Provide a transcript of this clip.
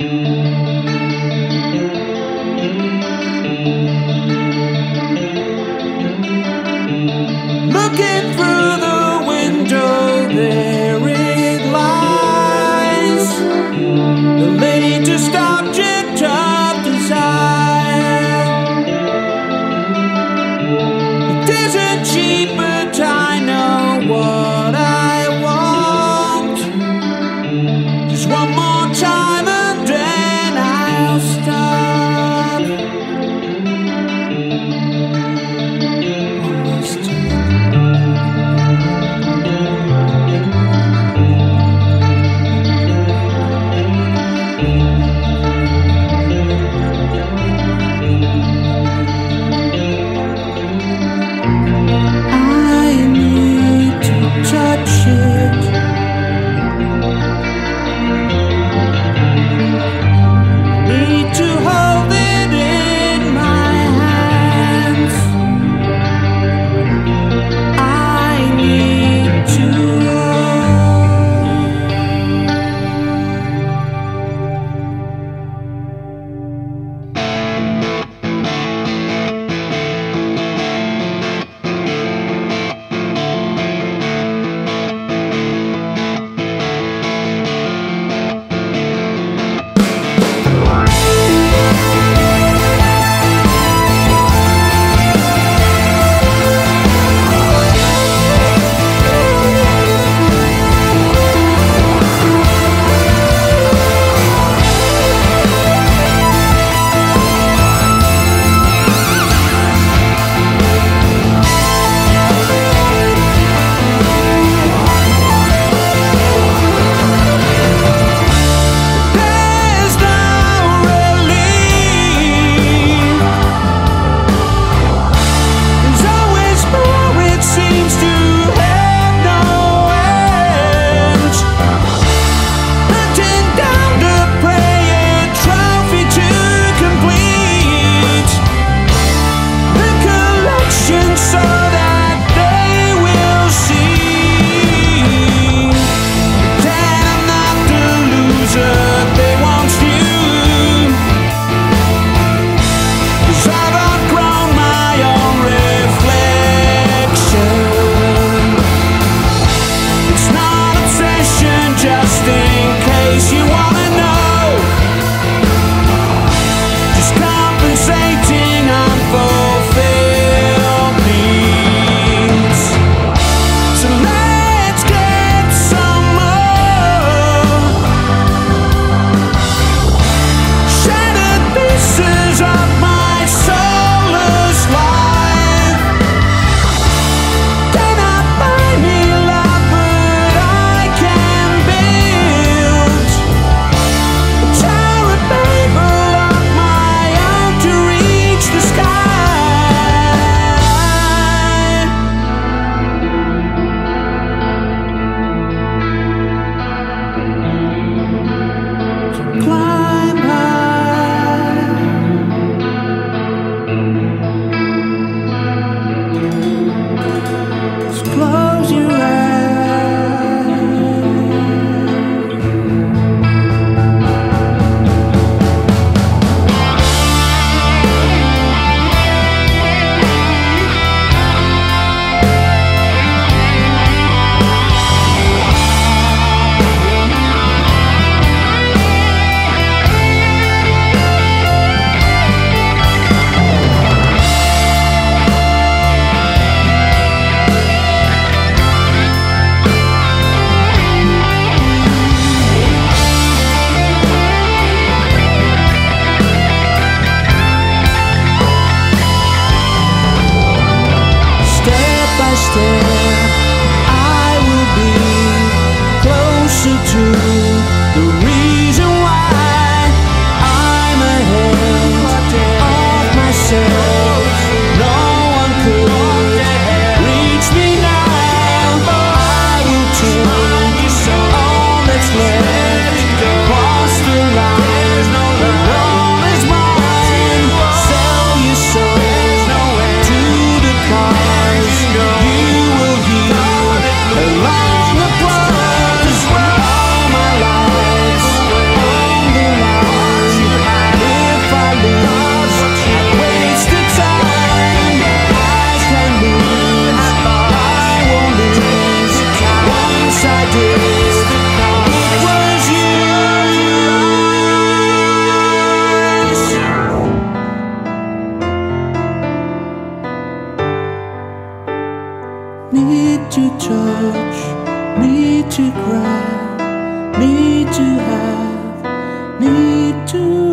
Looking through the window, there it lies. The latest object of desire. It isn't stare, I will be closer to to